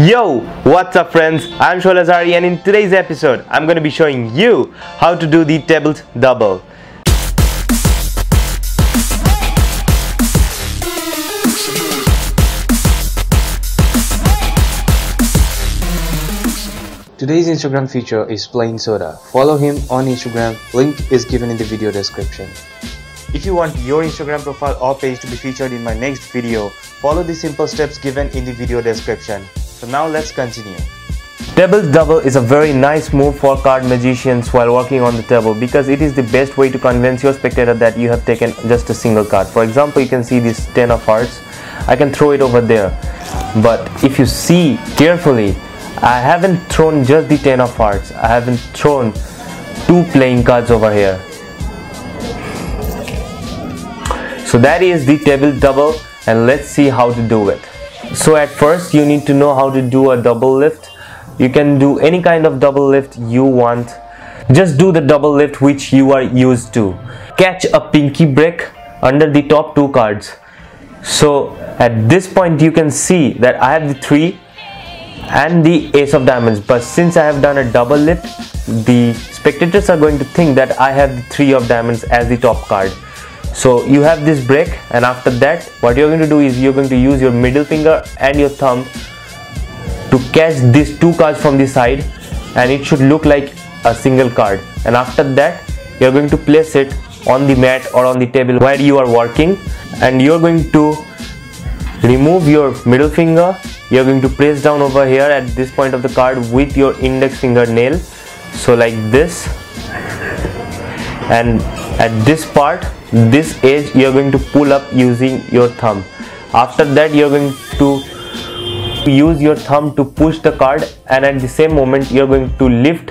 Yo, what's up friends? I'm Sohail Hazari and in today's episode, I'm going to be showing you how to do the tabled double. Today's Instagram feature is Planesoda. Follow him on Instagram, link is given in the video description. If you want your Instagram profile or page to be featured in my next video, follow the simple steps given in the video description. So now let's continue. Table double is a very nice move for card magicians while working on the table because it is the best way to convince your spectator that you have taken just a single card. For example, you can see this 10 of hearts. I can throw it over there. But if you see carefully, I haven't thrown just the 10 of hearts. I haven't thrown two playing cards over here. So that is the table double and let's see how to do it. So at first you need to know how to do a double lift. You can do any kind of double lift you want. Just do the double lift which you are used to. Catch a pinky break under the top two cards. So at this point you can see that I have the 3 and the ace of diamonds but since I have done a double lift the spectators are going to think that I have the 3 of diamonds as the top card so you have this break and after that what you're going to do is you're going to use your middle finger and your thumb to catch these two cards from the side and it should look like a single card. And after that you're going to place it on the mat or on the table where you are working and you're going to remove your middle finger. You're going to press down over here at this point of the card with your index finger nail so like this. And at this part this edge you're going to pull up using your thumb. After that you're going to use your thumb to push the card and at the same moment you're going to lift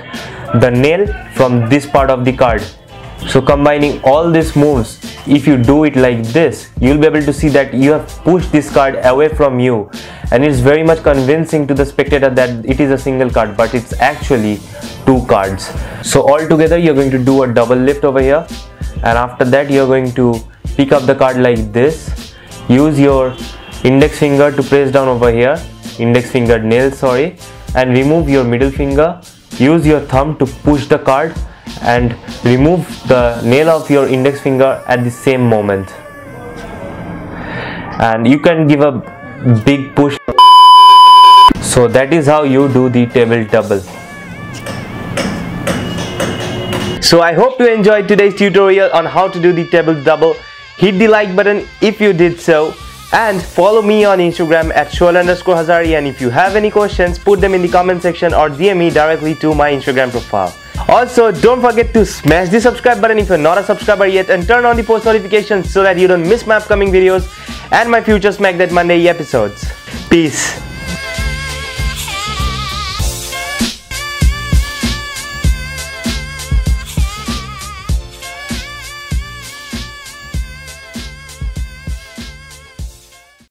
the nail from this part of the card. So combining all these moves if you do it like this you'll be able to see that you have pushed this card away from you. And it's very much convincing to the spectator that it is a single card but it's actually two cards. So all together you're going to do a double lift over here and after that you're going to pick up the card like this. Use your index finger to press down over here. Index finger nail sorry. And remove your middle finger. Use your thumb to push the card and remove the nail of your index finger at the same moment. And you can give a big push. So that is how you do the table double so I hope you enjoyed today's tutorial on how to do the table double hit the like button if you did so and follow me on Instagram at Sohail underscore Hazari and if you have any questions put them in the comment section or DM me directly to my Instagram profile. Also, don't forget to smash the subscribe button if you're not a subscriber yet and turn on the post notifications so that you don't miss my upcoming videos and my future Smack That Monday episodes. Peace.